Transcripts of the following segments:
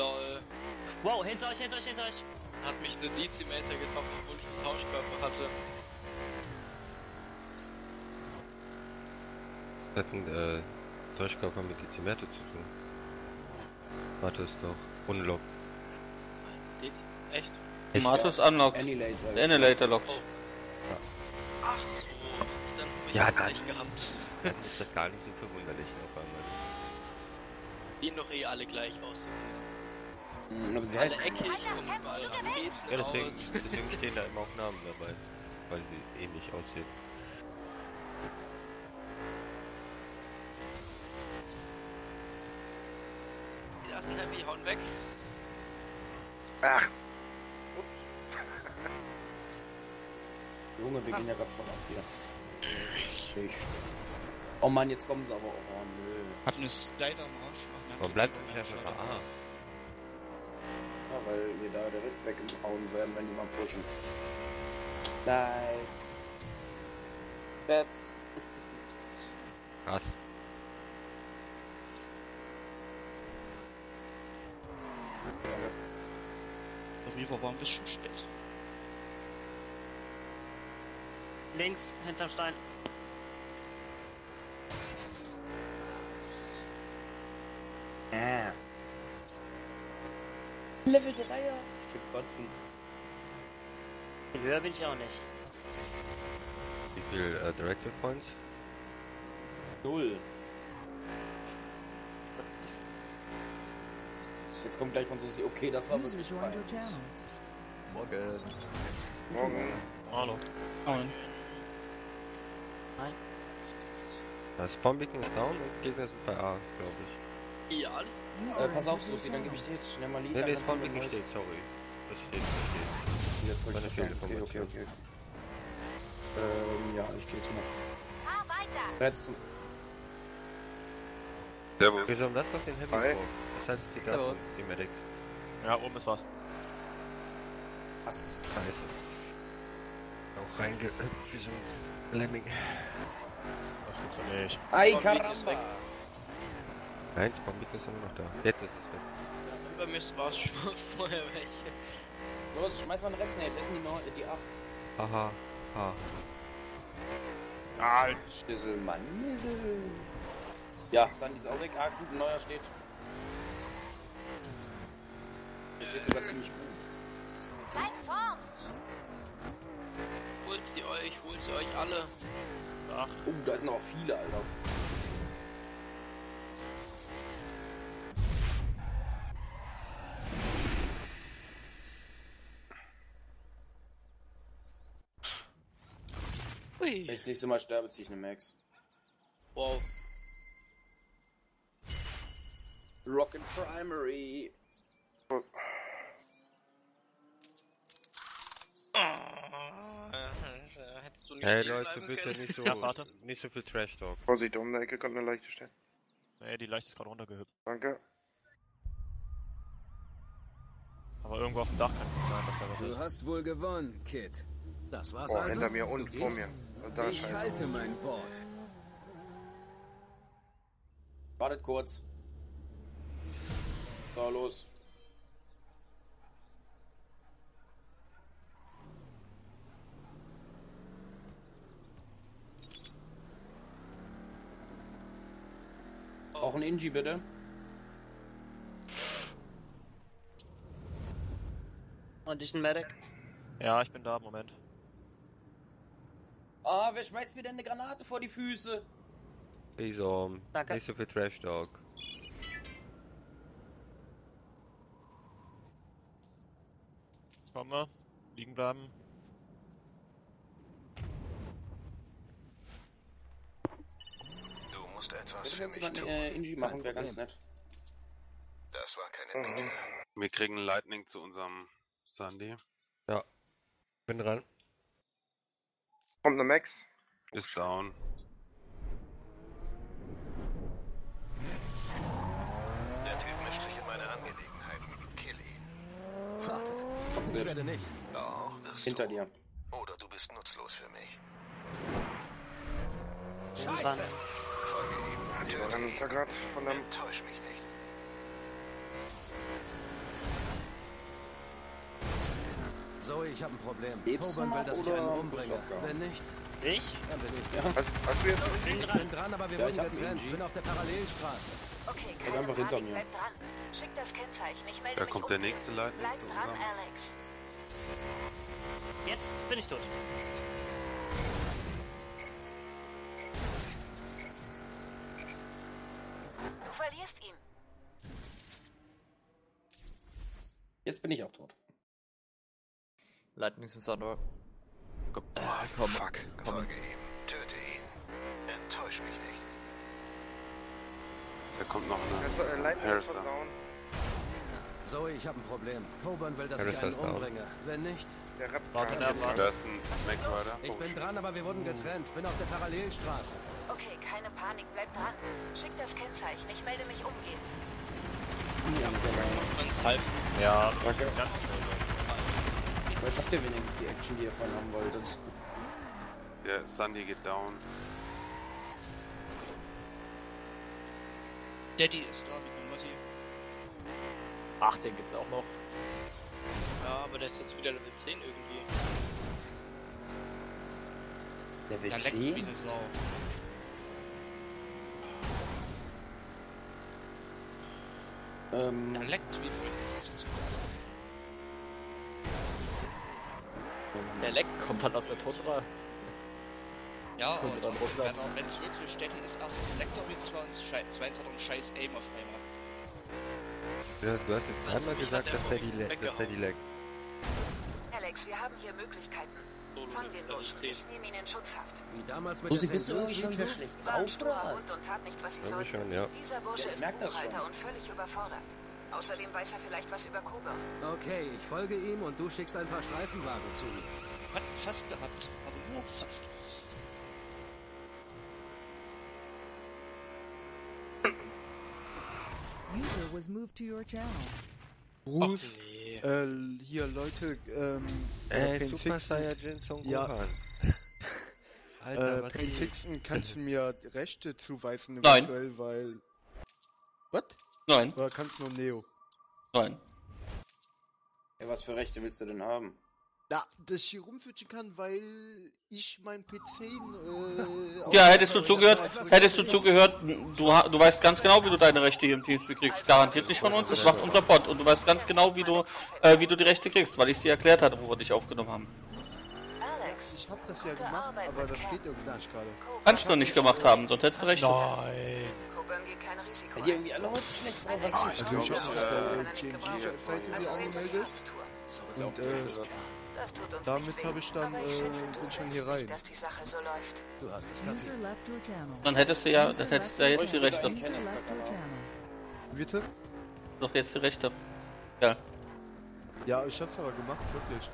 Lol. Wow, hinter euch, hinter euch, hinter euch. Hat mich eine Decimeter getroffen, obwohl ich einen Tauschkörper hatte. Das hat ein äh, Durchkörper mit Dezimeter zu tun. Warte, ist doch unlock. Dezi Echt? Matus unlocked. Annihilator. Annihilator lockt. Ach so. Dann hab ich Ja, das dann- nicht gehabt. Dann ist das gar nicht so verwunderlich auf einmal. Sehen doch eh alle gleich aus. Hm, Aber sie heißt eckig und überall Raketen Ja, deswegen, deswegen stehen da immer auch Namen dabei. Weil sie ähnlich aussehen. Die Affen Heavy hauen weg. Ach, Junge, wir gehen ja gerade voll ab hier. Ich. Oh Mann, jetzt kommen sie aber. Oh nö. Hab ne Slider am Arsch. Nein, bleibt nein, nicht nein, einfach schade. A. Ja, weil wir da direkt weghauen werden, wenn die mal pushen. Nein. That's. Krass. Der Reaver war ein bisschen spät. Links, hinterm Stein. Level 3er. Ich will kotzen. Höher bin ich auch nicht. Wie viel äh, Directive Points? Null. Jetzt kommt gleich von Susi, okay, das war wirklich channel. Morgen. morgen. Hallo. Das Spawnbeacon ist down und Gegner sind bei A, glaube ich. Ja, alles. Äh, pass auf, Susi, dann gebe ich dir jetzt schnell mal Lied. Nee, nee, das Spawnbeacon neues- steht, sorry. Das steht, das steht. Jetzt wollte ich sagen, okay, okay, okay. Ähm, ja, ich gehe jetzt mal. Fahr weiter. Retzen. Servus. Wir sollen das auf den Heavy Hi. Das heißt, die Servus. Die Medics. Ja, oben ist was. Was? Scheiße. Auch reingehüpft wie so ein Lemming. Das gibt's ja nicht. Caramba! weg. Nein, Spawnbeacon ist immer noch da. Jetzt ist es weg. Über mir war es schon vorher welche. Los, schmeiß mal einen Retzen, ey. Das sind die, neun, die 8. Haha. Ha. Ah, Schissel, Mann. Schissel. Ja, Sandy ist auch weg. Ah, gut, ein neuer steht. Der steht sogar ziemlich gut. Bleib vorn. holt sie euch, holt sie euch alle. Ach, Oh, da sind auch viele, Alter. Wenn ich das nächste Mal sterbe, zieh ich eine Max. wow. Rocket Primary. Hättest du nicht Hey Leute, bitte können? nicht so, Ja, warte. nicht so viel Trash Talk. Vorsicht, um der Ecke kommt eine leichte stehen. Nee, die Leichte ist gerade runtergehüpft. Danke. Aber irgendwo auf dem Dach kann es sein, dass da was Du ist. hast wohl gewonnen, Kid. Das war's Oh, also? hinter mir und vor mir. Und da Ich halte mein Wort. Wartet kurz. So, los. Auch ein Inji, bitte. Und ich ein Medic. Ja, ich bin da, Moment. Ah, wer schmeißt mir denn eine Granate vor die Füße? Wieso? Danke. Nicht so viel Trash Talk. Komme. Liegen bleiben. Du musst etwas für mich tun. äh, Inji machen, wäre ganz nett. Das war keine Mhm. Bitte. Wir kriegen Lightning zu unserem Sunday. Bin dran. Kommt eine Max. Ist down. Der Typ mischt sich in meine Angelegenheiten. Kill ihn. Warte. Kommt Ich Sid. werde nicht. Doch, wirst Hinter du. dir. Oder du bist nutzlos für mich. Scheiße. Folge ihm. Die Töte rennen uns ja ihn. grad von der... Enttäusch mich nicht. Ich habe ein Problem. Lebst Coburn will, dass ich oder einen umbringe. Wenn nicht, Ich? dann bin ich. Ja. Hast, hast du jetzt Bin Ich dran. bin dran, aber wir Ja, hab getrennt. einen Ich bin auf der Parallelstraße. Okay, Bleib keine einfach hinter Panik, mir. bleib dran. Schick das Kennzeichen, ich melde Da mich kommt der umgehend. nächste Lightning Bleib dran. Alex. Jetzt bin ich tot. Du verlierst ihn. Jetzt bin ich auch tot. Lightning im Sandor. Ah, komm. fuck. Komm. Töte ihn. Enttäusch mich nicht. Da kommt noch Kannst du, äh, eine Lightning Harrison. Zoe, ich habe ein Problem. Coburn will, dass Harris ich einen umbringe. Wenn nicht, Der Warte, na, warte. Da ist ein Rider. ich bin dran, aber wir wurden getrennt. Bin auf der Parallelstraße. Okay, keine Panik, bleib dran. Schick das Kennzeichen, ich melde mich umgehend. Halb. Ja, Danke. Aber jetzt habt ihr wenigstens die Action, die ihr vorhin haben wolltet. Der Sandy geht down. Daddy ist da mit dem Mossi. ach, den gibt's auch noch. Ja, aber der ist jetzt wieder Level 10 irgendwie. Level Da leckt wie 10? eine Sau. Ähm, Da leckt wie verrückt, Der Leck kommt halt aus der Tundra. Ja, und dran, Russland. wenn es wirklich Städte ist, erstes leckt er mit zwar und schei- zweitens hat er einen scheiß Aim auf einmal. Ja, du hast jetzt einmal mich gesagt, dass der die leckt. Dass der die leckt. Alex, wir haben hier Möglichkeiten. So, Fang den 10. ich nehme ihn in Schutzhaft. Wie damals mit der bist du irgendwie schon wieder schlecht drauf, oder was? und tat nicht, was sie sollte. schon, ja. Dieser Bursche Ja, ich ist Buchhalter und völlig überfordert. Außerdem weiß er vielleicht was über Coburn. Okay, ich folge ihm und du schickst ein paar Streifenwagen zu mir. Hat fast gehabt, aber nur fast. User was moved to your channel. Bruce, nee. Äh, hier Leute, ähm, Ey, Pain Super Fixen- Saiyajin Son Ja. Gohan. Alter, äh, was Pain Fixen, kannst du mir Rechte zuweisen Nein. eventuell, weil... Was? Nein, Oder kannst du nur Neo? nein. Ja, was für Rechte willst du denn haben? Na, dass ich hier rumfitchen kann, weil ich mein PC... Äh, Ja, hättest du zugehört, hättest du zugehört, du, ha- du weißt ganz genau, wie du deine Rechte hier im Dienst kriegst. Garantiert nicht von uns, das macht unser Bot. Und du weißt ganz genau, wie du, äh, wie du die Rechte kriegst, weil ich dir erklärt hatte, wo wir dich aufgenommen haben. Alex, Ich hab das ja gemacht, aber das geht irgendwie nicht gerade. Kannst du nicht gemacht haben, sonst hättest du Rechte. Nein. Ihr ein. irgendwie alle heute schlecht drauf? Was ich Also ich hab bei das angemeldet. Und äh, tut uns damit nicht hab weh. ich dann, ich äh, schätze, du bin schon hier nicht, rein. Sache so. Du. Dann hättest du ja, dann hättest du ja jetzt die Rechte. Bitte? Doch jetzt die Rechte. Ja. Ja, ich hab's aber gemacht, wirklich.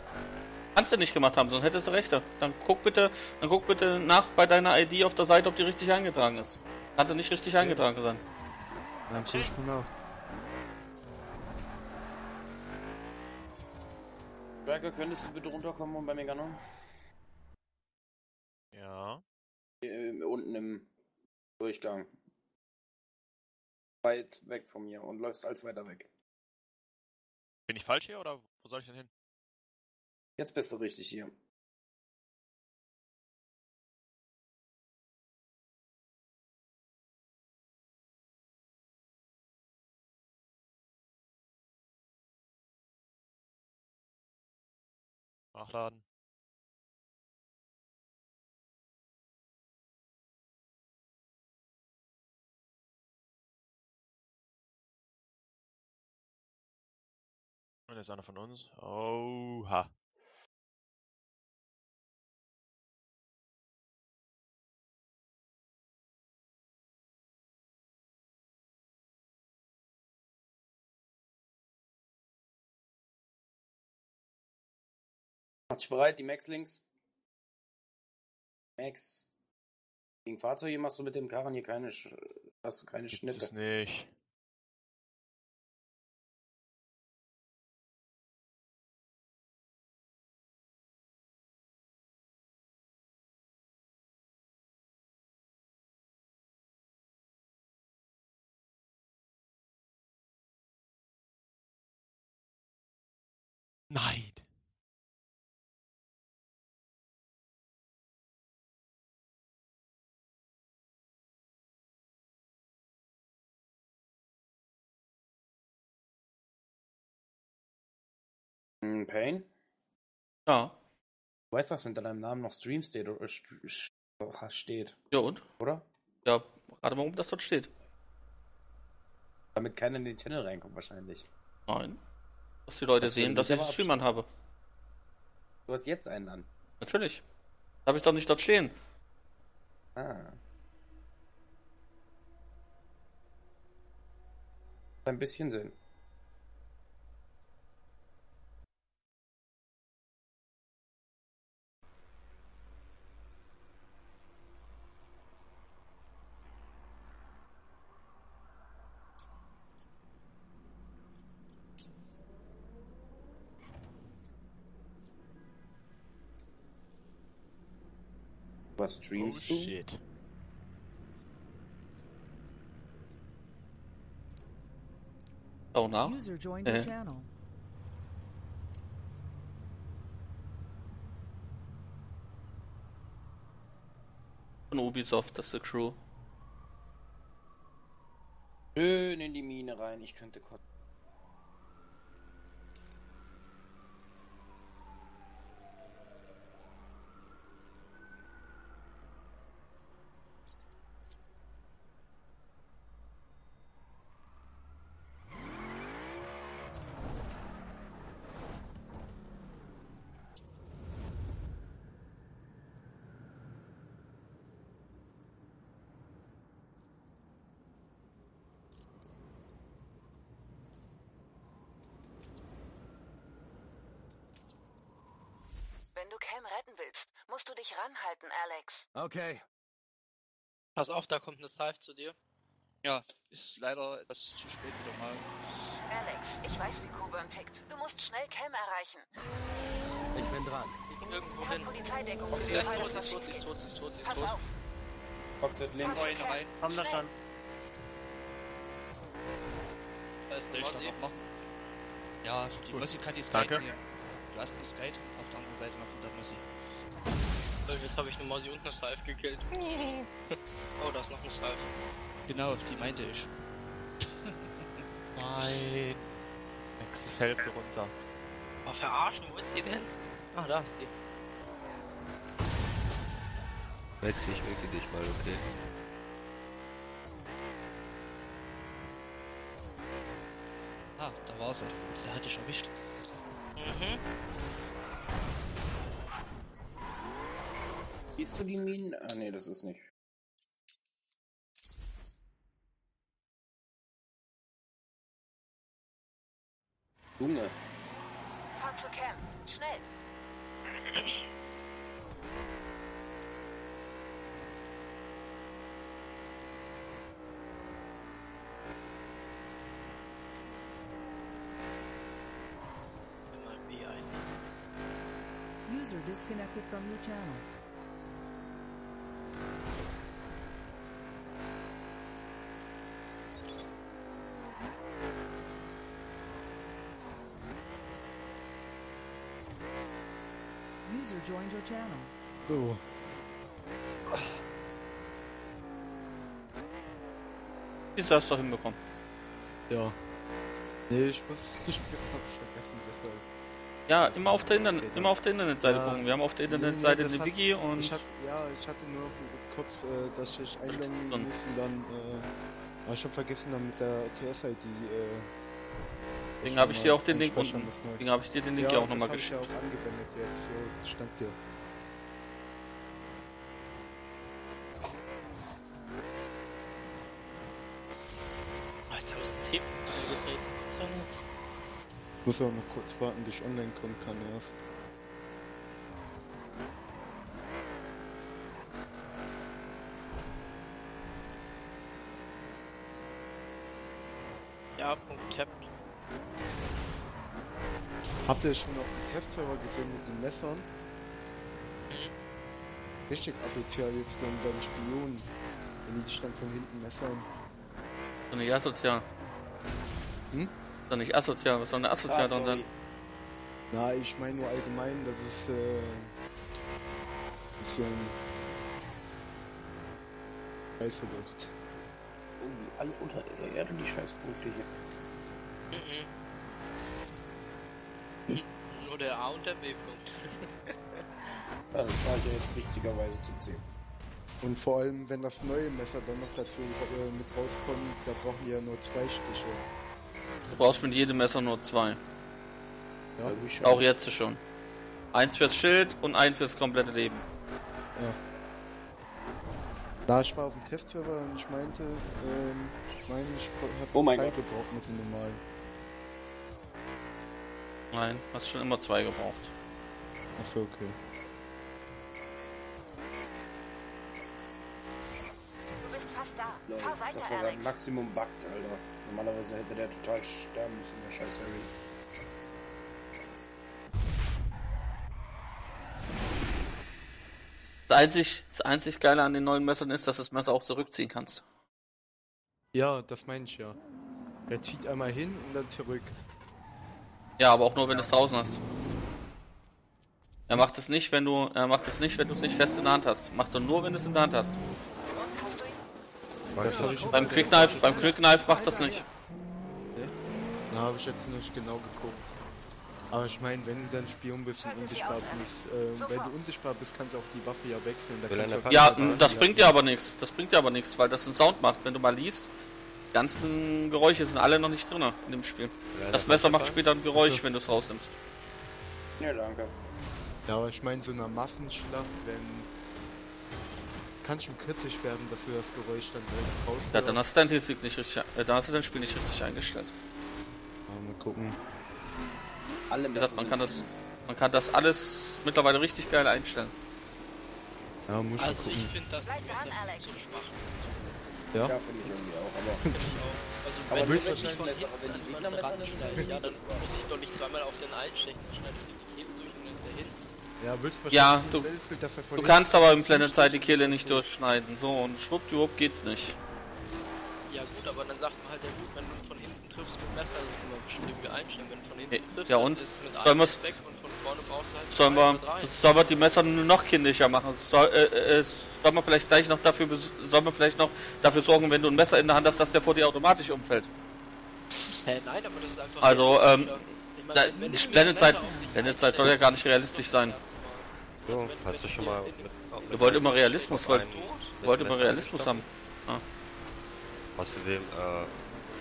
Kannst du nicht gemacht haben, sonst hättest du Rechte. Dann guck bitte, dann guck bitte nach bei deiner ID auf der Seite, ob die richtig eingetragen ist. Kann sie nicht richtig eingetragen sein. Dann guck ich mal nach. Draco, könntest du bitte runterkommen und bei Megano? Ja. Äh, unten im Durchgang. Weit weg von mir und läufst als weiter weg. Bin ich falsch hier oder wo soll ich denn hin? Jetzt bist du richtig hier. Nachladen. Und ist einer von uns. Oha. Dich bereit, die Max links. Max. Gegen Fahrzeuge machst du mit dem Karren hier keine, Sch hast du keine Schnitte. es nicht. Nein. Hm, Pain? Ja. Du weißt, dass hinter deinem Namen noch Stream steht, oder st- st- steht, Ja und? oder? Ja, rate mal, warum das dort steht. Damit keiner in den Channel reinkommt wahrscheinlich. Nein. Dass die Leute Das sehen, dass ich einen Stream an habe. Du hast jetzt einen an. Natürlich. Habe ich doch nicht dort stehen. Ah. Ein bisschen Sinn. Was Oh streamst du? shit. Oh, nach. User joined your Äh. channel. Von Ubisoft, das ist die Crew. Schön in die Mine rein, ich könnte kotzen. Wenn du Cam retten willst, musst du dich ranhalten, Alex. Okay. Pass auf, da kommt eine Salve zu dir. Ja, ist leider etwas zu spät wieder mal. Alex, ich weiß, wie Coburn tickt. Du musst schnell Cam erreichen. Ich bin dran. Irgendwo Er hat hin. Polizeideckung für den Fall, tot, dass was ist tot, schief ist geht. tot, ist tot, ist Pass auf. Foxit links. Neun rein. Komm da schon. Da ist Soll der ich das Mossi. noch machen? Ja, die Gut. Mossi kann die Danke. Skate hier. Du hast die Skate, auf der anderen Seite noch von der Mossi. Jetzt habe ich eine Mossi und eine Salve gekillt. Oh, da ist noch eine Salve. Genau, die meinte ich. Nein. Max ist Hälfte runter. Oh, verarschen, wo ist die denn? Ah, da ist die. Max, ich möchte dich mal, okay? Ah, da war sie. Da hatte ich erwischt. Mhm. Siehst du die Minen? Ah, nee, das ist nicht. Junge. Fahr zu Cam. Schnell. Mal B ein. User disconnected from your channel. User joined your channel. So. Wie hast du doch hinbekommen? Ja. Nee, ich muss. Ich hab vergessen, deshalb. Ja, immer auf der, Internet, immer auf der Internetseite Ja. gucken. Wir haben auf der Nee, nee, Internetseite das eine hat- Wiki und Ich hab, ja, ich hatte nur im Kopf, äh, dass ich einloggen muss und dann. Äh, aber ich hab vergessen, dann mit der TS-ID. Äh, deswegen habe ich dir auch den Link unten. Deswegen habe ich dir den Link ja, auch nochmal hab ich geschickt. ja auch angewendet jetzt. So, stand hier. Oh, jetzt habe ich den Tipp gedreht. So nett. Ich muss aber noch kurz warten, bis ich online kommen kann erst. Ja, Punkt tappt. Habt ihr schon auf den Testserver gesehen mit den Messern? Mhm. Richtig asozial jetzt so dann Spionen. Wenn die dich dann von hinten messern. Doch nicht asozial. Hm? Doch nicht asozial. Was soll eine asozial Ah, dran sein? Na, ich meine nur allgemein, dass es äh, bisschen scheiße wird. Irgendwie alle unter der Erde, die Scheißpunkte hier. Mhm. Oh, der A und der B-Punkt. Das war ja jetzt richtigerweise zu ziehen. Und vor allem, wenn das neue Messer dann noch dazu äh, mit rauskommt, da brauchen die ja nur zwei Stiche. Du brauchst mit jedem Messer nur zwei. Ja, wie schon. Auch jetzt schon. Eins fürs Schild und ein fürs komplette Leben. Ja. Da ich war auf dem Testserver und ich meinte, ähm, ich meine, ich habe Oh mein Gott. gebraucht mit dem normalen. Nein, hast schon immer zwei gebraucht. Achso, okay. Weiter, das war gerade Alex. Maximum Buggt, Alter. Normalerweise hätte der total sterben müssen, der scheiß Harry. Das einzig, das einzig Geile an den neuen Messern ist, dass du das Messer auch zurückziehen kannst. Ja, das meine ich ja. Er zieht einmal hin und dann zurück. Ja, aber auch nur, wenn du es draußen hast. Er macht es nicht, wenn du, er macht es nicht, wenn du es nicht fest in der Hand hast. Macht er nur, wenn du es in der Hand hast. Und hast du ihn? Das habe ich Beim Quick Knife, beim Quick Knife macht das nicht. Da habe ich jetzt nicht genau geguckt. Aber ich meine, wenn du dann Spion bist und unsichtbar bist, äh, wenn du unsichtbar bist, kannst du auch die Waffe ja wechseln. Da Ja, das bringt dir aber nichts. Das bringt dir aber nichts, weil das einen Sound macht. Wenn du mal liest, die ganzen Geräusche sind alle noch nicht drin in dem Spiel. Das Messer macht später ein Geräusch, wenn du es rausnimmst. Ja, danke. Ja, aber ich meine, so einer Massenschlacht, wenn. Kann schon kritisch werden, dass du das Geräusch dann direkt raus. Ja, dann hast du dein Technik nicht richtig, äh, dann hast du dein Spiel nicht richtig eingestellt. Ja, mal gucken. Alle Wie gesagt, man kann das, fies. man kann das alles mittlerweile richtig geil einstellen. Ja, muss mal Also ich gucken. finde das schwach. Ja? Ja, finde ich irgendwie auch, aber. Ich auch. Also Aber wenn, willst wenn, ich wenn das muss ich doch nicht zweimal auf den einstechen. Dann schneide ich die Kehle durch und dann dahin. Ja, Ja, du- Du kannst aber im Planet Zeit die Kehle nicht durchschneiden. So, und schwuppdiwupp geht's nicht. Ja gut, aber dann sagt man halt, ja gut, wenn du von hinten triffst mit Messer, das kann man bestimmt irgendwie einstellen. Wenn du von hinten Ja, triffst, ja, dann und? ist mit Sollen einem weg und von vorne brauchst du halt Sollen wir, sollen wir die Messer nur noch kindlicher machen? Soll, äh, äh, sollen wir vielleicht gleich noch dafür, bes- sollen wir vielleicht noch dafür sorgen, wenn du ein Messer in der Hand hast, dass der vor dir automatisch umfällt? Hä, nein, aber das ist einfach... Also, ähm, Ich meine, Da, dich Blendezeit soll ja gar nicht realistisch sein. So, hast du schon mal Ihr wollt immer Realismus, wollt mit immer Realismus haben. gestochen? Außerdem, äh,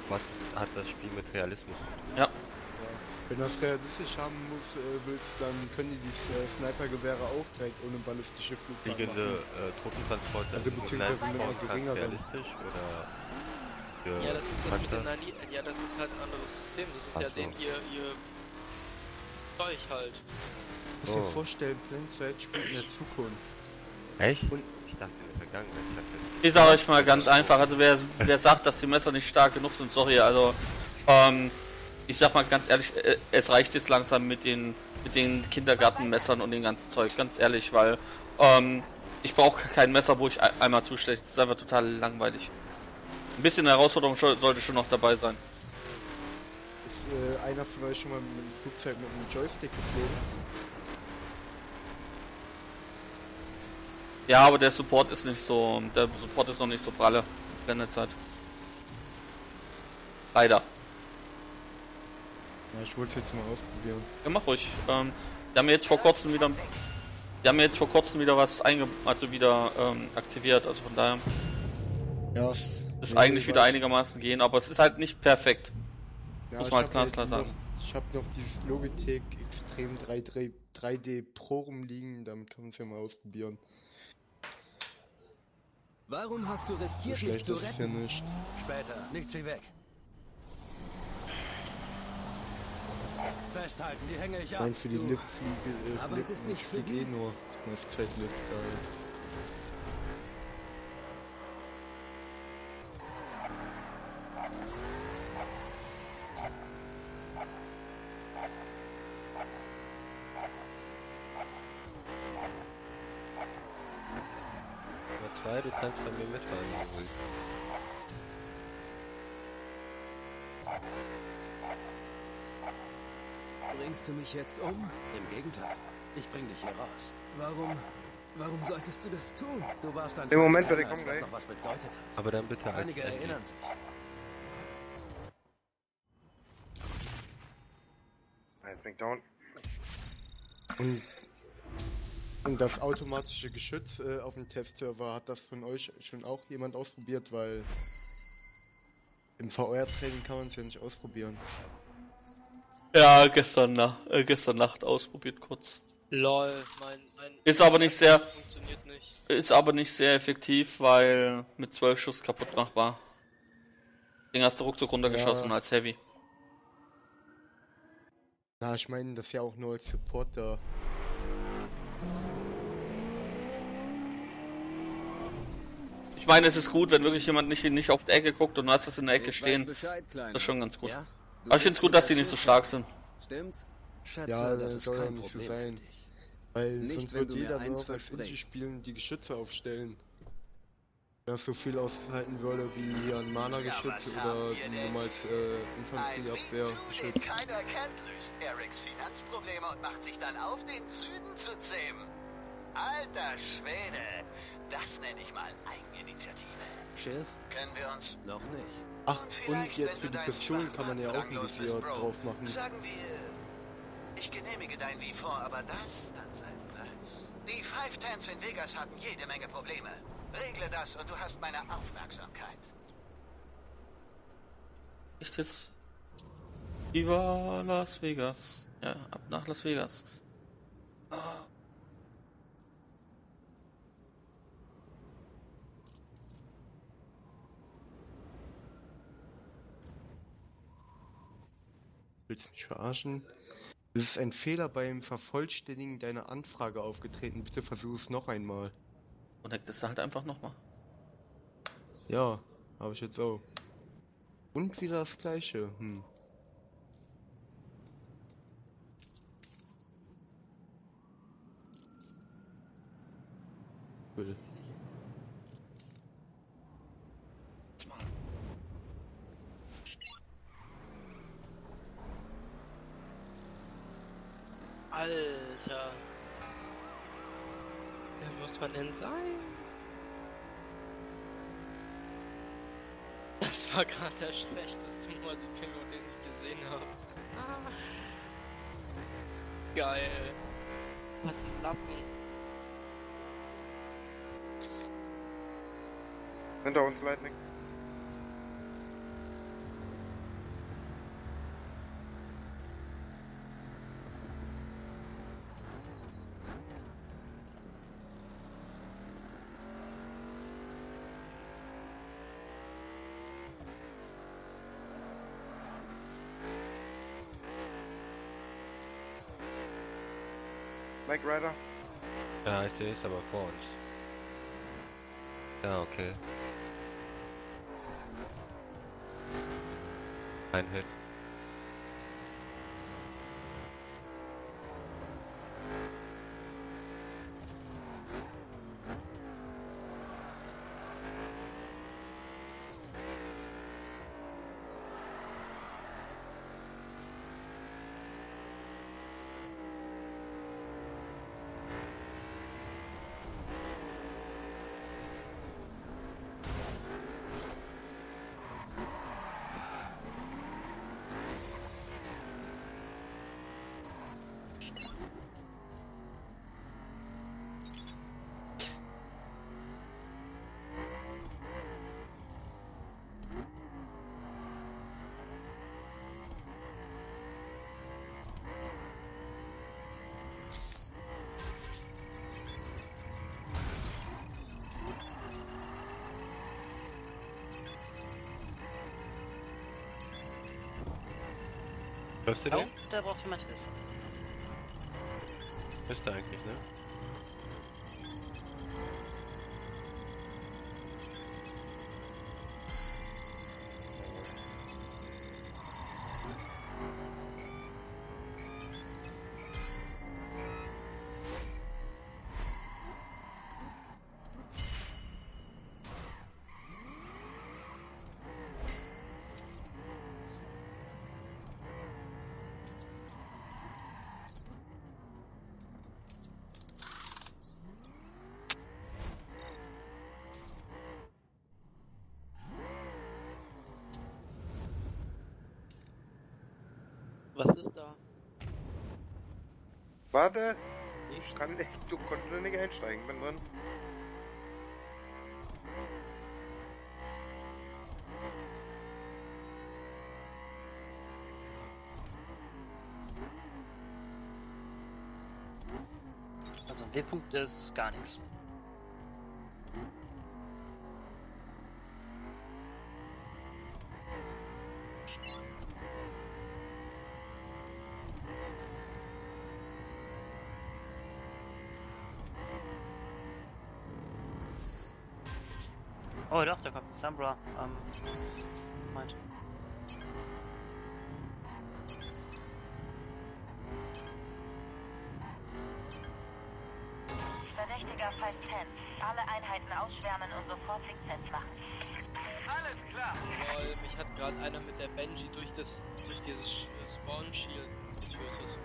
was hat das Spiel mit Realismus? Ja. Wenn du das realistisch haben muss, äh, willst, dann können die die äh, Snipergewehre auch direkt ohne ballistische Flugbahn Fliegende äh, Truppentransporter Also beziehungsweise mit einer geringeren. realistisch oder Ja, das ist das mit Panzer? den Nani ja, das ist halt ein anderes System. Das ist Ach ja so. den ihr, ihr Zeug halt. Du musst dir Oh. vorstellen, Planeswelt spielt in der Zukunft. Echt? Ich dachte in der Vergangenheit. Ich dachte, Ich sage euch mal ganz einfach, also wer, wer sagt, dass die Messer nicht stark genug sind, sorry, also ähm, ich sag mal ganz ehrlich, äh, es reicht jetzt langsam mit den mit den Kindergartenmessern und dem ganzen Zeug, ganz ehrlich, weil ähm, ich brauche kein Messer, wo ich ein- einmal zusteche. Das ist einfach total langweilig. Ein bisschen Herausforderung sollte schon noch dabei sein. Äh, einer von euch schon mal mit dem Flugzeug mit einem Joystick geflogen? Ja, aber der Support ist nicht so, der Support ist noch nicht so pralle. Blendezeit. Leider. Ja, ich wollte es jetzt mal ausprobieren. Ja, mach ruhig. Ähm, wir haben jetzt vor kurzem wieder, wir haben jetzt vor kurzem wieder was einge, also wieder ähm, aktiviert. Also von daher Ja, ist nee, eigentlich wieder einigermaßen gehen, aber es ist halt nicht perfekt. Ja, Muss ich man halt hab klar, halt klar sagen. Noch, ich habe noch dieses Logitech Extrem 3D, 3D Pro rumliegen, damit kann man es ja mal ausprobieren. Warum hast du So riskiert, mich zu ist es ja retten? nicht. Später, nichts wie weg. Festhalten, die hänge ich ab. Nein, für die Liftfliege, äh, arbeitest Lippen nicht für die? eh nur das F2-Lift da. Nummer zwei, du kannst bei mir mitfahren, wenn du willst. Bringst du mich jetzt um? Im Gegenteil. Ich bring dich hier raus. Warum? Warum solltest du das tun? Du warst ein Im Moment, werde ich kommen das gleich. noch was bedeutet hat. Aber dann bitte als Einige erinnern sich. Eins bringt down. Und, und das automatische Geschütz äh, auf dem Testserver, hat das von euch schon auch jemand ausprobiert? Weil im VR-Training kann man es ja nicht ausprobieren. Ja, gestern, na, äh, gestern Nacht ausprobiert kurz. Lol, mein, mein Ist aber nicht sehr, funktioniert nicht. ist aber nicht sehr effektiv, weil mit 12 Schuss kaputt machbar. Den hast du ruckzuck runtergeschossen Ja. als Heavy. Na, ich meine, das ist ja auch nur als Supporter. Ich meine, es ist gut, wenn wirklich jemand nicht, nicht auf die Ecke guckt und du hast das in der Ecke Ich stehen. Bescheid. Das ist schon ganz gut. Ja? Aber ich finde es bist gut, dass die nicht so stark sind. Stimmt's? Schätze, Ja, das das ist ja kein nicht so Problem sein. für dich. Weil Nicht, sonst wird jeder eins nur auf spielen die Geschütze aufstellen. Wenn das so viel aushalten würde wie ein Mana-Geschütz oder ein normales äh, Infanterieabwehr-Geschütz. keiner kennt, löst Erics Finanzprobleme und macht sich dann auf, den Süden zu zähmen. Alter Schwede, das nenne ich mal Eigeninitiative. Schiff? Können wir uns Noch nicht. Ach, und vielleicht, jetzt für die Pistolen kann man ja auch ein Bro, drauf machen. Sagen wir, ich genehmige dein Wie vor, aber das hat seinen Preis. Die Five Tens in Vegas hatten jede Menge Probleme. Regle das und du hast meine Aufmerksamkeit. Echt jetzt? Über Las Vegas. Ja, ab nach Las Vegas. Ah. Willst du mich verarschen? Es ist ein Fehler beim Vervollständigen deiner Anfrage aufgetreten. Bitte versuch es noch einmal. Und dann das halt einfach nochmal. Ja, habe ich jetzt auch. Und wieder das gleiche. Hm. Cool. Alter. Wer muss man denn sein? Das war gerade der schlechteste Multiplayer, den ich gesehen habe. Ah. Geil. Was ein Lappen. Hinter uns Lightning. Mike Rider. Ja, ich sehe es aber vor uns. Ja, okay. Ein Hit. Hörst du Oh, den? da braucht jemand Hilfe. Müsste eigentlich, ne? Warte! Nicht. Kann nicht, du konntest nicht einsteigen, bin drin. Also ein W-Punkt ist gar nichts. Oh doch, da kommt ein Sombra. Ähm, meint. Verdächtiger 510. Alle Einheiten ausschwärmen und sofort Linksense machen. Alles klar. Lol, mich hat gerade einer mit der Benji durch das durch dieses äh, Spawn Shield getötet.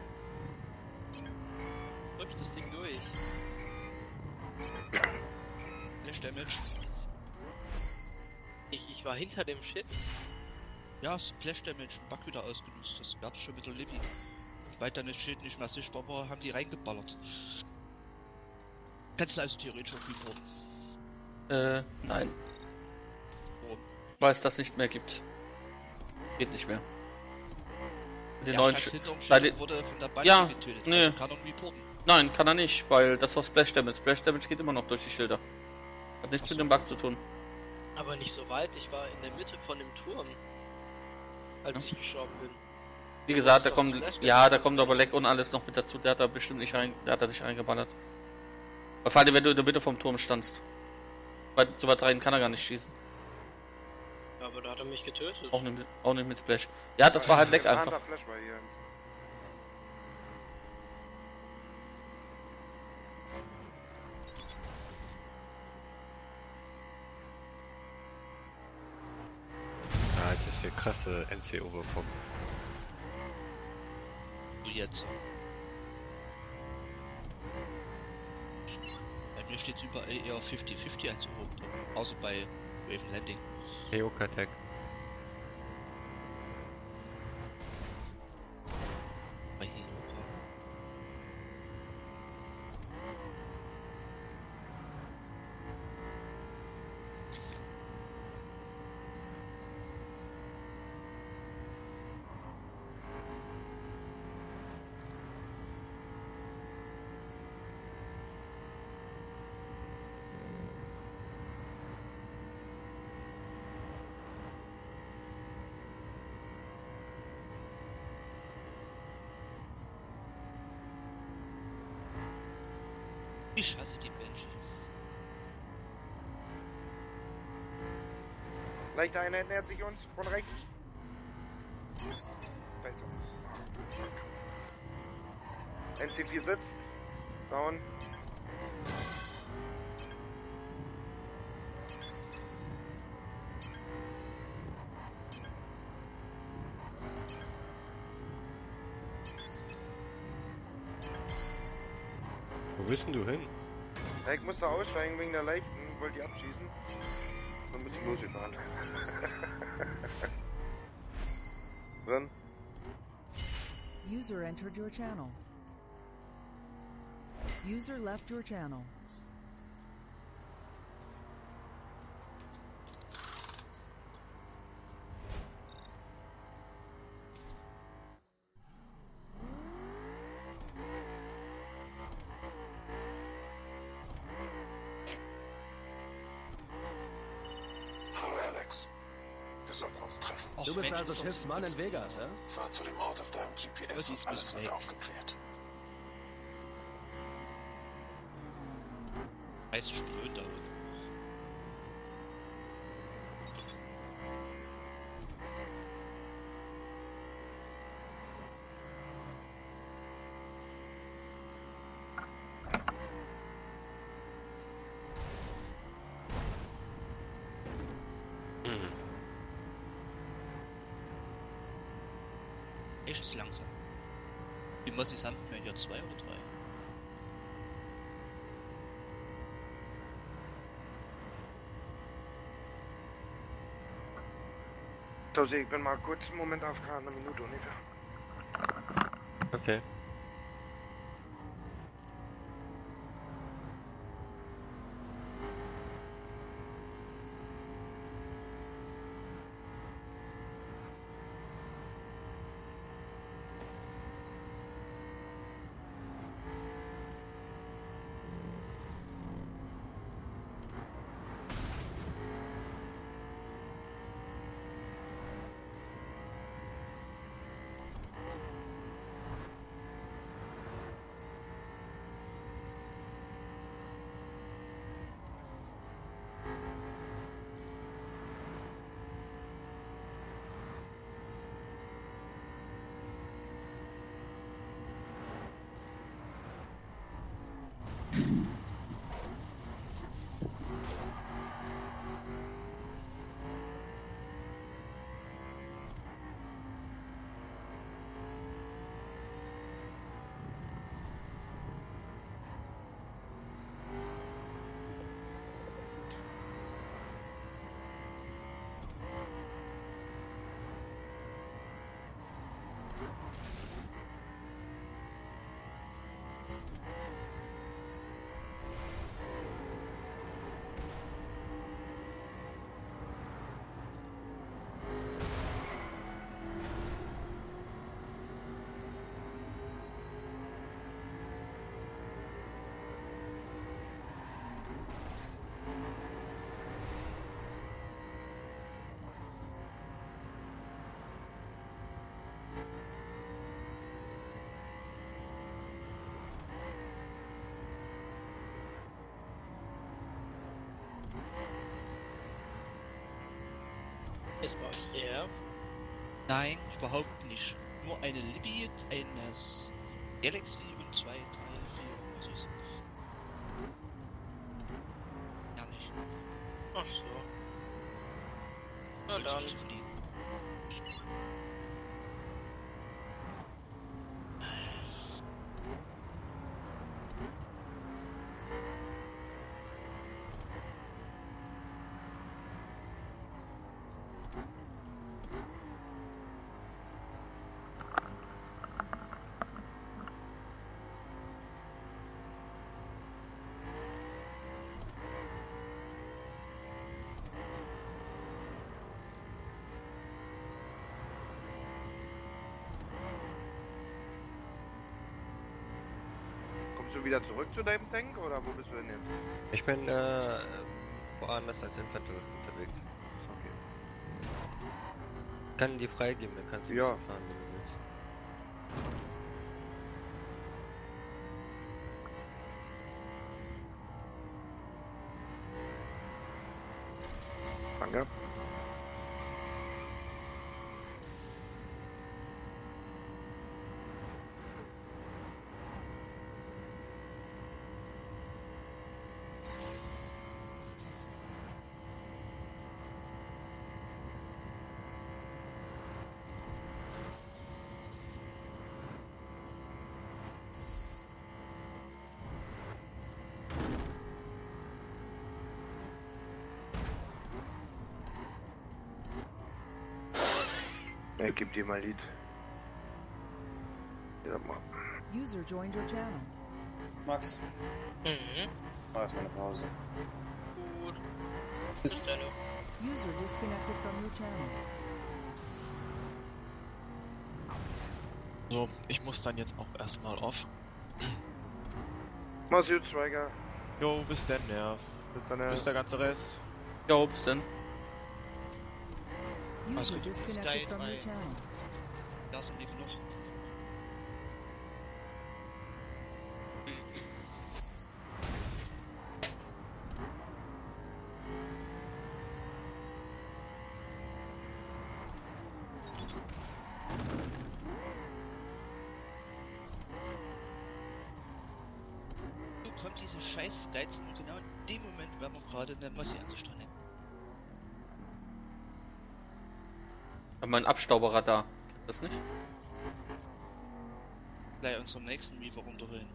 Drück das Ding durch. Flash Damage. Ich, war hinter dem Shit. Ja, Splash Damage, Bug wieder ausgenutzt. Das gab's schon mit der Libby. Weil deine Schild nicht mehr sichtbar war, haben die reingeballert. Kannst du also theoretisch auch viel oben. Äh, nein. Warum? Weil es das nicht mehr gibt. Geht nicht mehr. Den Der neuen Schild wurde von der Bande Ja, getötet. nee. Also kann er reporten. Nein, kann er nicht, weil das war Splash Damage. Splash Damage geht immer noch durch die Schilder. Hat nichts mit dem Bug zu tun. Aber nicht so weit, ich war in der Mitte von dem Turm. Als ich gestorben bin. Wie gesagt, da ist kommt, ja, da kommt aber Leck und alles noch mit dazu. Der hat da bestimmt nicht rein, der hat da nicht reingeballert. Vor allem, wenn du in der Mitte vom Turm standst. Weil so weit rein kann er gar nicht schießen. Aber da hat er mich getötet. Auch nicht mit, auch nicht mit Splash. Ja, das war halt Leck Der einfach. Krasse NC-Overpop. So jetzt. Bei mir steht's überall eher 50-50 als Europa. Außer bei Raven Landing. Heoka-Tag. Bei Leichte Einheit nähert sich uns von rechts. Scheiße. NC4 sitzt. Down. Wo bist denn du hin? Ja, ich musste aussteigen wegen der Leichten, wollte die abschießen. Bin ich User entered your channel. User left your channel. Du bist also Schiffsmann in. Vegas, hä? Fahr zu dem Ort auf deinem GPS und ist alles wird aufgeklärt. So, ich bin mal kurz einen Moment auf eine Minute ungefähr. Okay. Er? Nein, überhaupt nicht. Nur eine Libby, eine Galaxy und zwei, drei, vier, was ist Ehrlich. Ach so. Na dann. Kommst du wieder zurück zu deinem Tank oder wo bist du denn jetzt? Ich bin äh, woanders als Infanterist unterwegs. Okay. Kann die freigeben, dann kannst du Ja. fahren, Ja, gib dir mal Lied. Ja, mal. User joined your channel. Max, Mhm. mach erstmal eine Pause. Gut. Bis- Dann User disconnected from your channel. So, ich muss dann jetzt auch erstmal off. Mach's gut, Schweiger. Jo, bis denn, Nerv. Bis dann, äh. Bis der ganze Rest. Jo, bis denn. Alles User gut, bis disconnected gleich, from your drei. channel. Mein Abstauberradar. Kennt das nicht? Gleich unserem nächsten Reaver runterholen.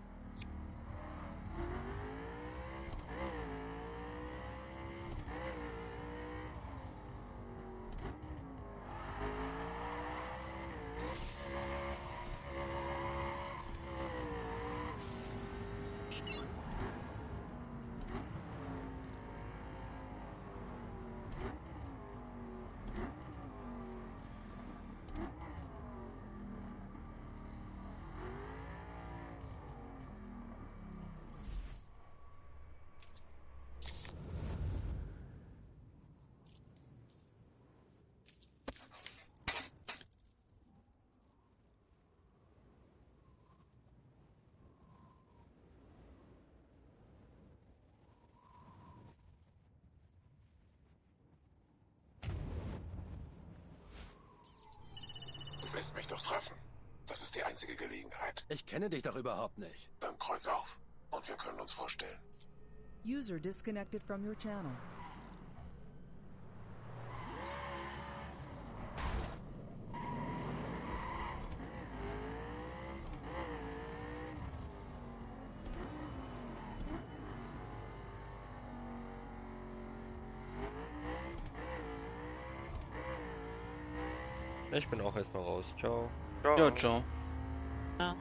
Du willst mich doch treffen. Das ist die einzige Gelegenheit. Ich kenne dich doch überhaupt nicht. Dann kreuz auf Und wir können uns vorstellen. User disconnected from your channel. Ich bin auch erstmal raus. Ciao. Ja, ciao. Ja.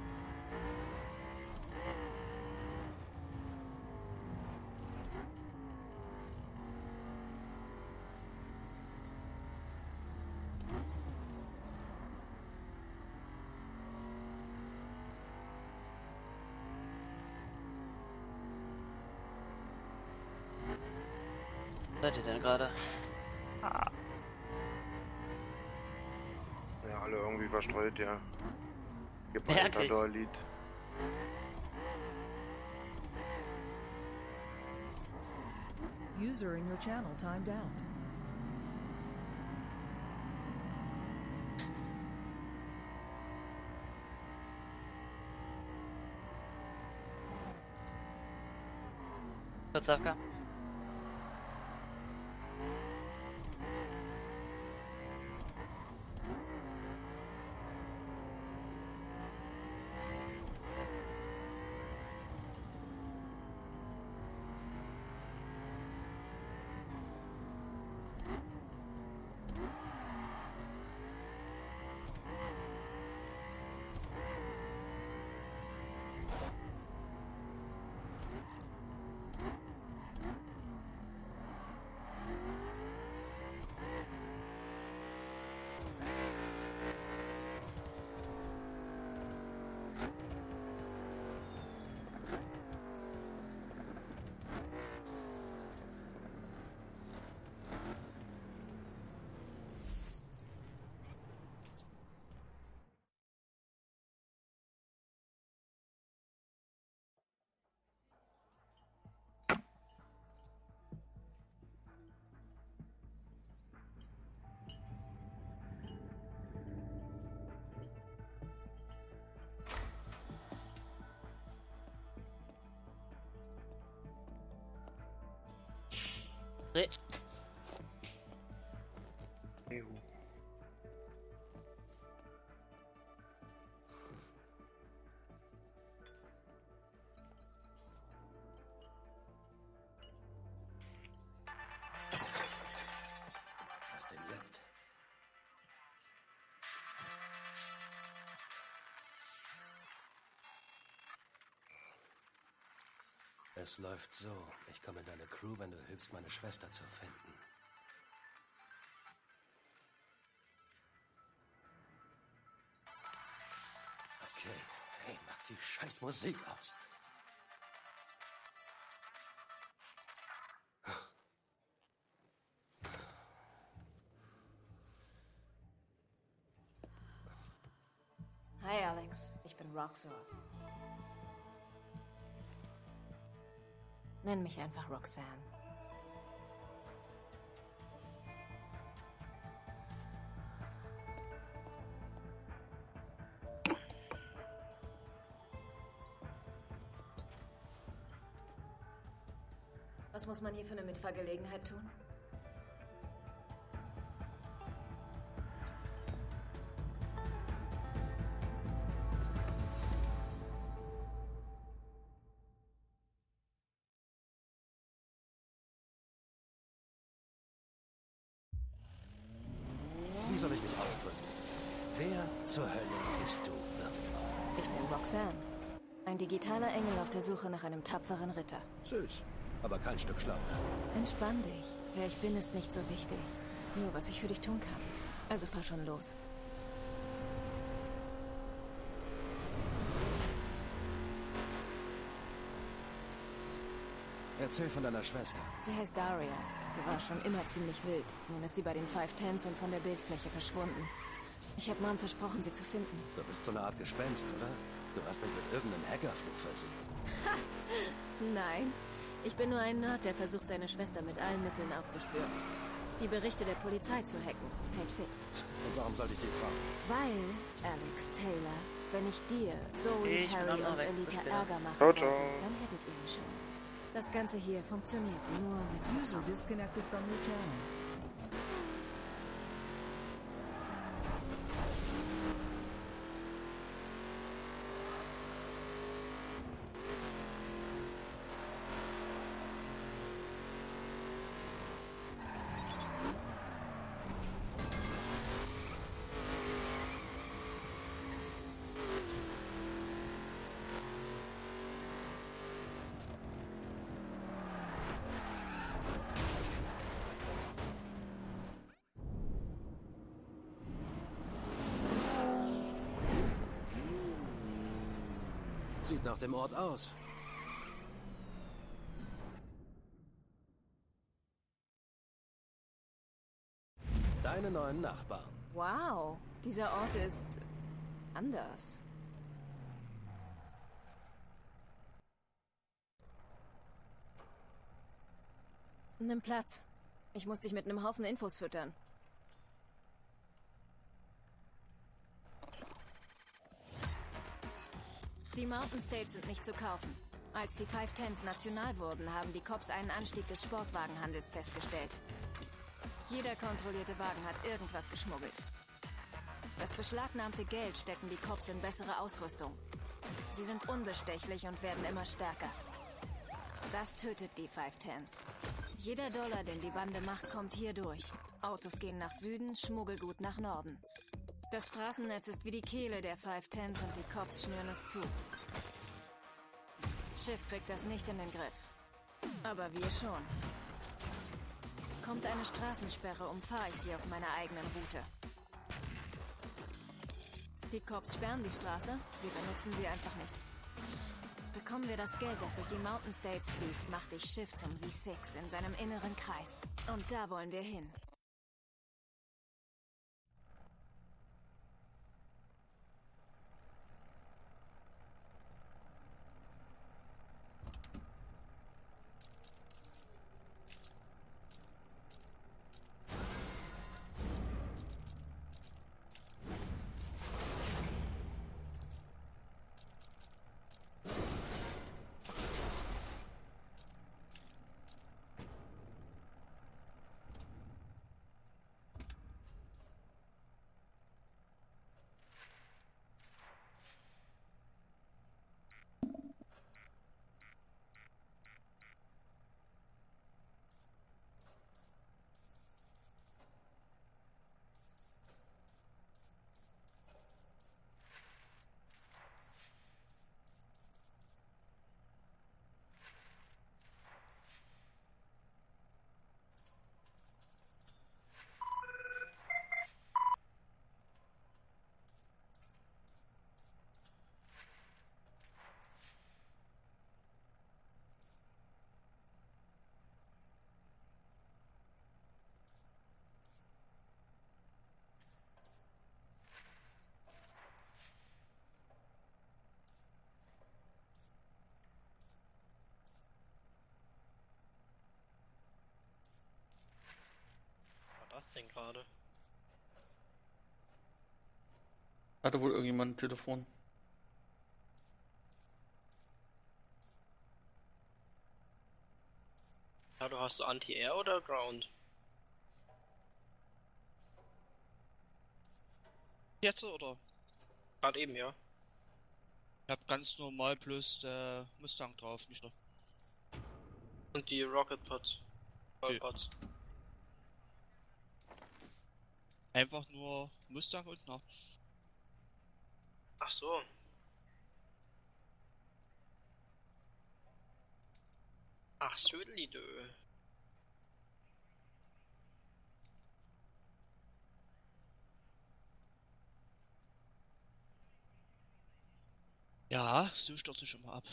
Seid ihr denn gerade? Ja, alle irgendwie verstreut, ja. Gibt Merk ein ich. Lied. User in your channel timed out. Kurz AFK. Juhu. Was denn jetzt? Es läuft so. Ich komme in deine Crew, wenn du hilfst, meine Schwester zu finden. Scheiß Musik aus. Hi Alex, ich bin Roxor. Nenn mich einfach Roxanne. Was muss man hier für eine Mitfahrgelegenheit tun? Wie soll ich mich ausdrücken? Wer zur Hölle bist du? Ich bin Roxanne. Ein digitaler Engel auf der Suche nach einem tapferen Ritter. Süß, aber kein Stück schlauer. Entspann dich. Wer ich bin, ist nicht so wichtig. Nur, was ich für dich tun kann. Also fahr schon los. Erzähl von deiner Schwester. Sie heißt Daria. Sie war schon immer ziemlich wild. Nun ist sie bei den Five Tens und von der Bildfläche verschwunden. Ich habe Mom versprochen, sie zu finden. Du bist so eine Art Gespenst, oder? Du hast mich mit irgendeinem Hackerflug versehen. Nein. Ich bin nur ein Nerd, der versucht, seine Schwester mit allen Mitteln aufzuspüren. Die Berichte der Polizei zu hacken. Hält fit. Und warum sollte ich dich fragen? Weil, Alex Taylor, Wenn ich dir, Zoe, Ich Harry und weg. Elita. Ärger wollte, ciao. dann hättet ihr ihn schon. Das Ganze hier funktioniert nur mit User disconnected from your channel. Sieht nach dem Ort aus. Deine neuen Nachbarn. Wow, dieser Ort ist anders. Nimm Platz. Ich muss dich mit einem Haufen Infos füttern. Die Mountain States sind nicht zu kaufen. Als die Five Tens national wurden, haben die Cops einen Anstieg des Sportwagenhandels festgestellt. Jeder kontrollierte Wagen hat irgendwas geschmuggelt. Das beschlagnahmte Geld stecken die Cops in bessere Ausrüstung. Sie sind unbestechlich und werden immer stärker. Das tötet die Five Tens. Jeder Dollar, den die Bande macht, kommt hier durch. Autos gehen nach Süden, Schmuggelgut nach Norden. Das Straßennetz ist wie die Kehle der Five Tens und die Cops schnüren es zu. Schiff kriegt das nicht in den Griff. Aber wir schon. Kommt eine Straßensperre, umfahre ich sie auf meiner eigenen Route. Die Cops sperren die Straße, wir benutzen sie einfach nicht. Bekommen wir das Geld, das durch die Mountain States fließt, macht dich Schiff zum V6 in seinem inneren Kreis. Und da wollen wir hin. Was gerade? Hatte wohl irgendjemand ein Telefon? Ja, du hast Anti-Air oder Ground? Jetzt oder? Gerade eben, ja. Ich hab ganz normal plus der Mustang drauf, nicht noch. Und die Rocket Pods. Roll Pods. Einfach nur Mustang und noch. Ach so. Ach, Södelidö. Ja, so stürze ich immer ab.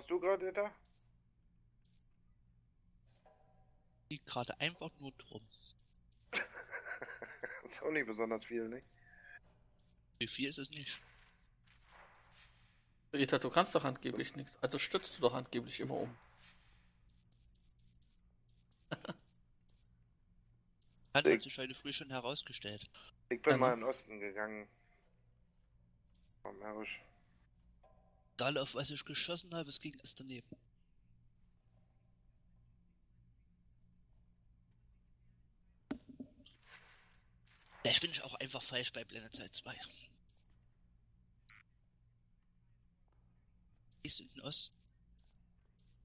Machst du gerade da? Liegt gerade einfach nur drum. Das ist auch nicht besonders viel, ne? Wie viel ist es nicht? Rita, du kannst doch angeblich nichts. Also stützt du doch angeblich immer um. Hat sich heute früh schon herausgestellt. Ich bin Ähm. mal in den Osten gegangen. Vom Herrisch. Egal auf was ich geschossen habe, es ging es daneben. Vielleicht bin ich auch einfach falsch bei Blendezeit 2. Ist in den Osten.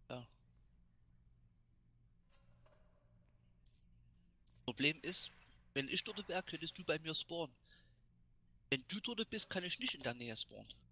Ja. Problem ist, wenn ich dort wäre, könntest du bei mir spawnen. Wenn du dort bist, kann ich nicht in der Nähe spawnen.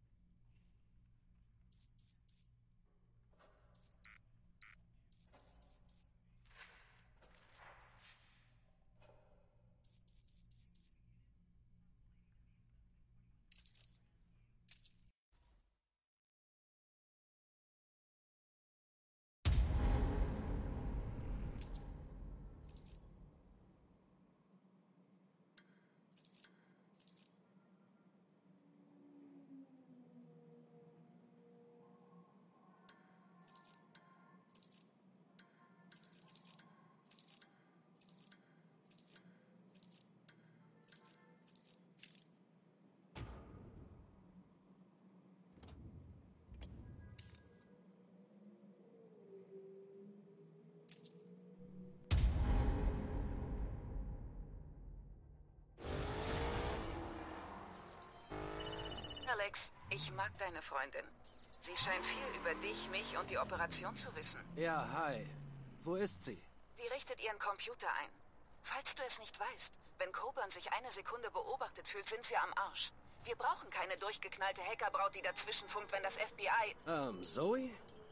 Alex, ich mag deine Freundin. Sie scheint viel über dich, mich und die Operation zu wissen. Ja, hi. Wo ist sie? Sie richtet ihren Computer ein. Falls du es nicht weißt, wenn Coburn sich eine Sekunde beobachtet fühlt, sind wir am Arsch. Wir brauchen keine durchgeknallte Hackerbraut, die dazwischenfunkt, wenn das FBI... Ähm, Zoe?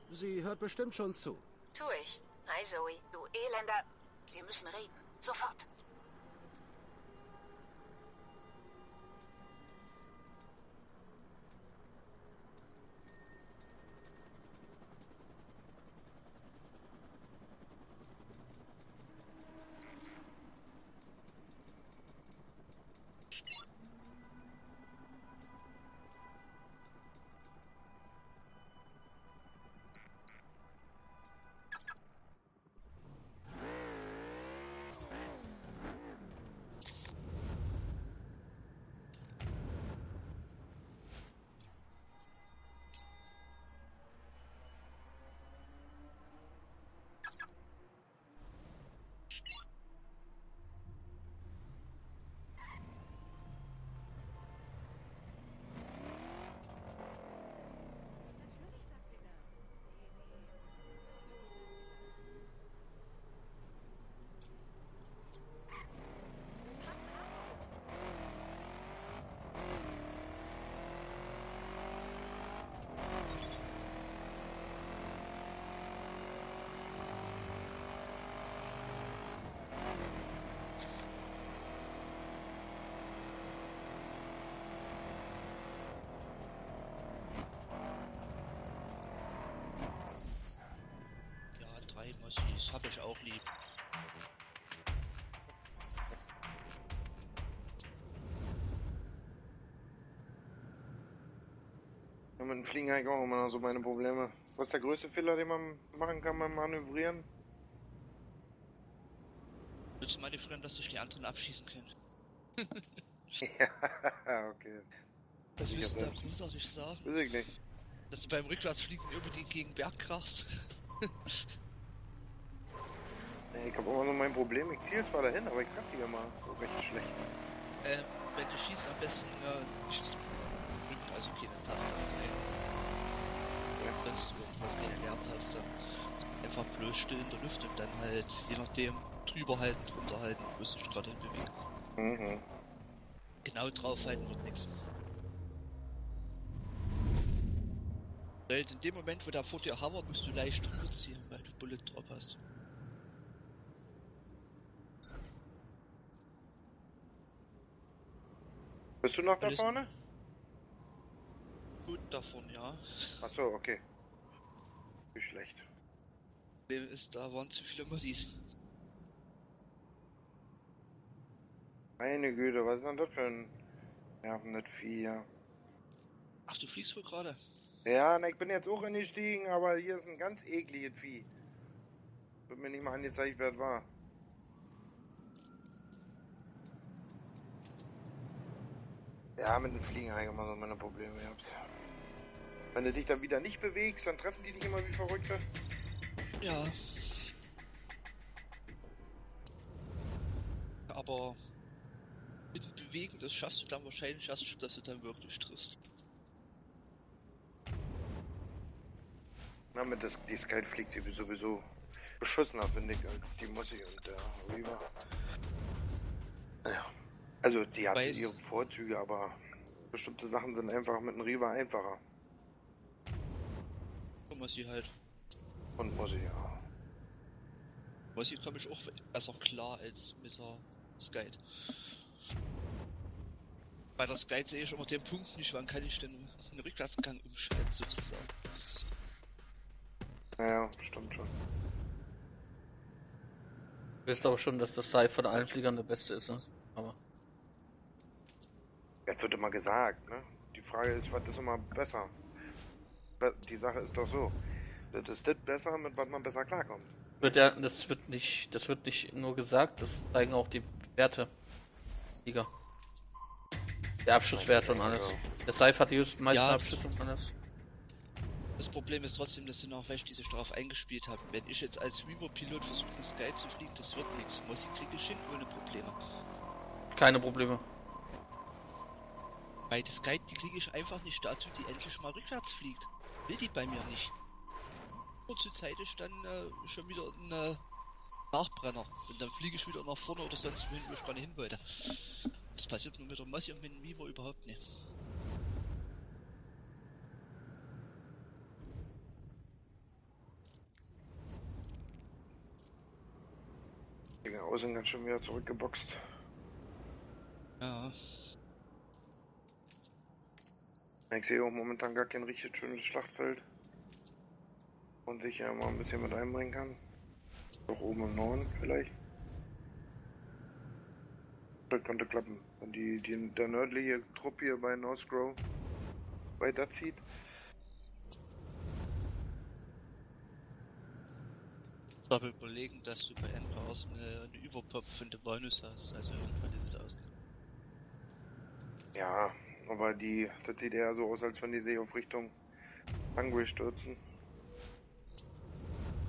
Sie hört bestimmt schon zu. Tu ich. Hi, Zoe. Du Elender. Wir müssen reden. Sofort. Drei Mossis hab ich auch lieb. Ja, mit dem Fliegen habe ich auch immer noch so meine Probleme. Was ist der größte Fehler, den man machen kann beim Manövrieren? Willst du manövrieren, dass sich die anderen abschießen können? ja, okay. Das Ich müsste da großartig sagen. Weiß ich nicht. Dass du beim Rückwärtsfliegen unbedingt gegen Berg krachst. Ich habe immer so mein Problem. Ich ziele zwar dahin, aber ich treffe die immer so recht schlecht. Ähm, wenn du schießt, am besten ja, schießt drücken, also keine Taste rein. Sonst irgendwas keine Leertaste. Einfach bloß still in der Luft und dann halt, je nachdem, drüber halten, drunter halten, wo es sich gerade hin bewegt. Mhm. Genau draufhalten wird nix. Weil in dem Moment, wo der vor dir hovert, musst du leicht drüber ziehen, weil du Bullet Drop hast. Bist du noch da Alles- vorne? Gut davon, ja. Ach so, okay. Wie schlecht. Problem ist, da waren zu viele Mossis. Meine Güte, was ist denn das für ein nervendes Vieh? Ach, du fliegst wohl gerade. Ja, na, ich bin jetzt auch eingestiegen, aber hier ist ein ganz ekliges Vieh. Wird mir nicht mal angezeigt, wer es war. Ja, mit dem Fliegen habe ich immer so meine Probleme gehabt. Wenn du dich dann wieder nicht bewegst, dann treffen die dich immer wie Verrückte. Ja. Aber mit dem Bewegen, das schaffst du dann wahrscheinlich erst schon, dass du dann wirklich triffst. Na, mit das, die Sky fliegt sie sowieso beschissener, finde ich, als die Mussi und der Reaver. Naja. Also, sie hat Weiß- ihre Vorzüge, aber bestimmte Sachen sind einfach mit dem Reaver einfacher. Und Mossi halt. Und Mussi, ja. Mossi komme ich auch besser klar als mit der Skite. Bei der Skite sehe ich immer den Punkt nicht, wann kann ich denn einen Rückwärtsgang umschalten sozusagen. Naja, stimmt schon. Du weißt aber schon, dass das Sai von allen Fliegern der beste ist, ne? Jetzt wird immer gesagt, ne? Die Frage ist, was ist immer besser? Be- Die Sache ist doch so. Das ist das besser, mit was man besser klarkommt. Wird ja, das wird nicht, das wird nicht nur gesagt, das zeigen auch die Werte. Flieger. Die Abschusswerte und alles. Der Saif hat die höchsten meisten Ja. Abschüsse und alles. Das Problem ist trotzdem, dass sie noch welche, die sich darauf eingespielt haben. Wenn ich jetzt als Reaver-Pilot versuche, eine Sky zu fliegen, das wird nichts. Mossi kriege ich hin ohne Probleme. Keine Probleme. Bei der Sky, die kriege ich einfach nicht dazu, die endlich mal rückwärts fliegt. Will die bei mir nicht. Kurze Zeit ist dann äh, schon wieder ein äh, Nachbrenner. Und dann fliege ich wieder nach vorne oder sonst wohin, wo ich gerade hin wollte. Das passiert nur mit der Mossi und mit dem Reaver überhaupt nicht. Die Außen ganz schon wieder zurückgeboxt. Ja. Ich sehe auch momentan gar kein richtig schönes Schlachtfeld. Und sich ja mal ein bisschen mit einbringen kann. Doch oben im Norden vielleicht. Das könnte klappen. Wenn die, die, der nördliche Trupp hier bei Northgrow weiterzieht. Ich habe überlegen, dass du bei NPRs eine, eine Überpop von der Bonus hast. Also irgendwann ist es ausgegangen. Ja, aber die, das sieht eher so aus, als wenn die sich auf Richtung Hungry stürzen.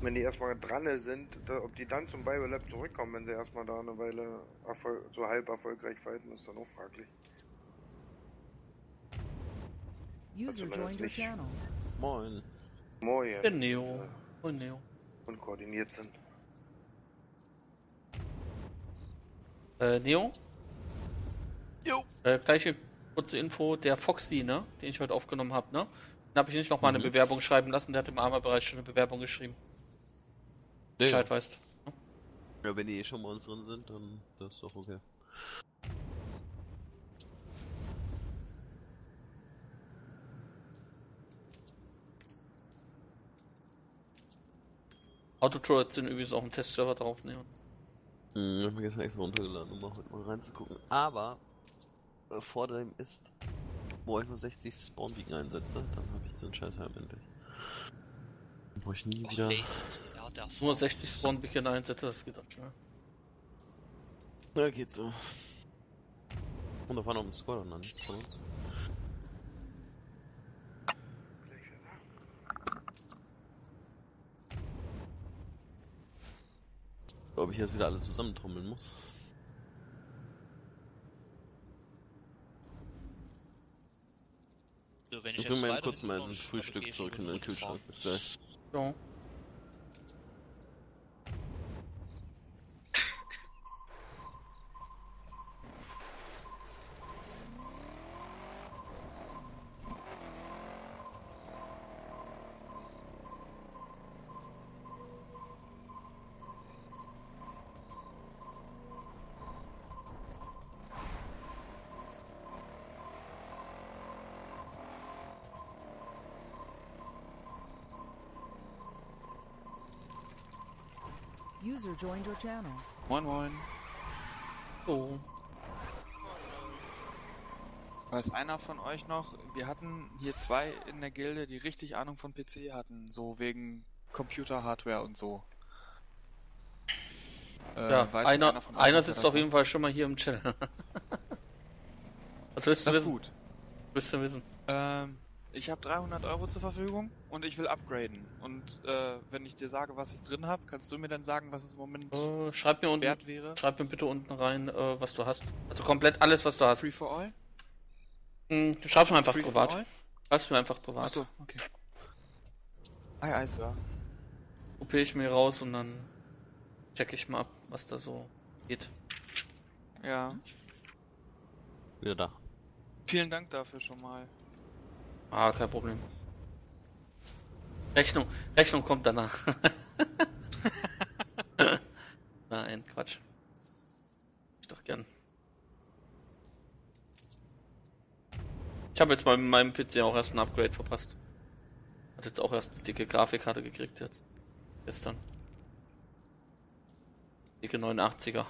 Wenn die erstmal dran sind, da, ob die dann zum Bible Lab zurückkommen, wenn sie erstmal da eine Weile erfol so halb erfolgreich fighten, ist dann auch fraglich. User zumindest joined your channel. Moin. Moin. Der Neo. Und Neo. Unkoordiniert sind. Äh, Neo? Jo. Äh, gleiche kurze Info, der Foxy, ne? Den ich heute aufgenommen habe, ne? Den habe ich nicht nochmal Mhm. eine Bewerbung schreiben lassen, der hat im Arma-Bereich schon eine Bewerbung geschrieben. Ja, Bescheid ja. weißt. Ja, wenn die eh schon bei uns drin sind, dann das ist doch okay. Autoturrets sind übrigens auf dem Testserver drauf, ne? Hm, ich hab mir gestern extra runtergeladen, um mal heute mal reinzugucken. Aber vor dem ist, wo ich nur 60 Spawnbeacon einsetze, dann habe ich den Scheiß halt endlich. Brauche ich nie wieder. Ja, der Nur 60 Spawn-Beacon einsetze, das geht auch schnell. Ja, geht so. Und da war noch ein Squad dann von uns. Ob ich jetzt wieder alle zusammentrommeln muss. So, wenn Ich eben weiter kurz mein Frühstück zurück in den Kühlschrank. Bis gleich. Ja. User joined your channel. Moin moin. Oh. Weiß einer von euch noch, wir hatten hier zwei in der Gilde, die richtig Ahnung von PC hatten, so wegen Computer-Hardware und so. Äh, ja, weiß einer, von euch, einer wer sitzt auf jeden Fall schon mal hier im Chat. Was willst du Das ist wissen? gut. Willst du wissen? Ähm, ich habe 300 Euro zur Verfügung und ich will upgraden. Und äh, wenn ich dir sage, was ich drin habe, kannst du mir dann sagen, was es im Moment Äh, schreib mir unten, wert wäre? schreib mir bitte unten rein, äh, was du hast. Also komplett alles, was du hast. Free for all? Hm, schreib's mir einfach Free for privat. all? Schreib's mir einfach privat. Achso, okay. Ei, ei, Sir. Kopiere ich mir raus und dann check ich mal ab, was da so geht. Ja. Wieder da. Vielen Dank dafür schon mal. Ah, kein Problem. Rechnung, Rechnung kommt danach. Nein, Quatsch. Ich doch gern. Ich habe jetzt bei meinem PC auch erst ein Upgrade verpasst. Hat jetzt auch erst eine dicke Grafikkarte gekriegt jetzt. Gestern. Dicke 89er.